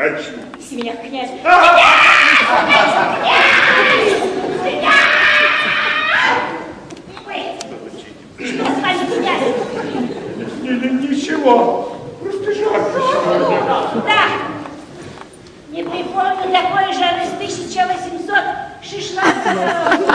Эх, князь! Что с вами, князь? Ничего, просто жарко сегодня. Да. Не припомню такой жары с 1816 Не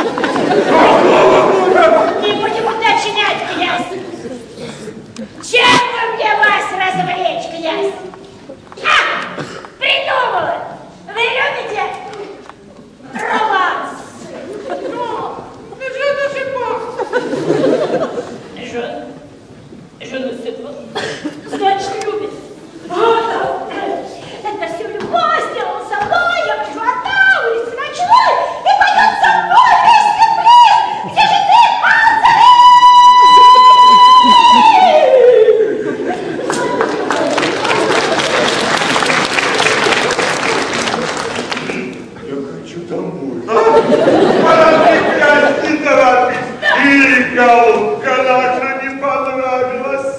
Голубка наша не понравилась.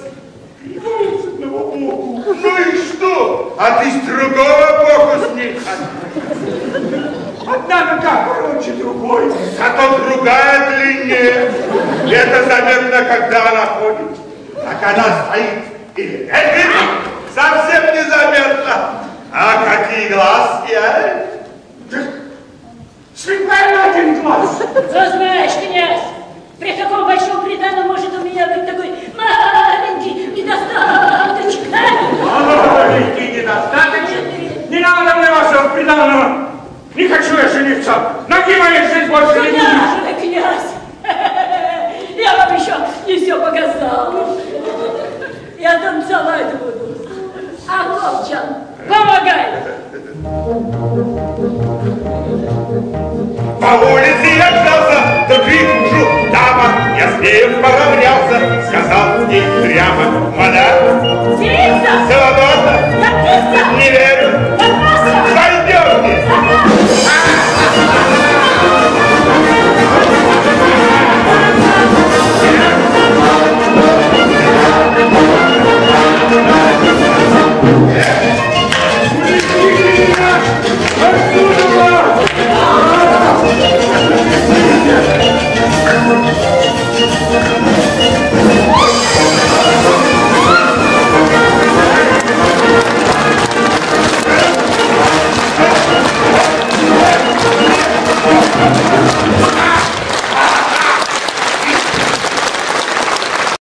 Прибавился одного боку. Ну и что? А ты с другого боку с ней Одна нога короче другой. Зато другая длиннее. Это заметно, когда она ходит. А когда стоит или лежит, совсем незаметно. А какие глазки, а? Слепая один глаз. Ну, знаешь, князь, при каком Не хочу я жениться. Ноги моей здесь больше не будет. Князь? Я вам еще не все показал. Я танцевать буду. А Ковчан, помогай. По улице я гнался, да вижу, дама, я с ней поравнялся, сказал с ней прямо, мадам,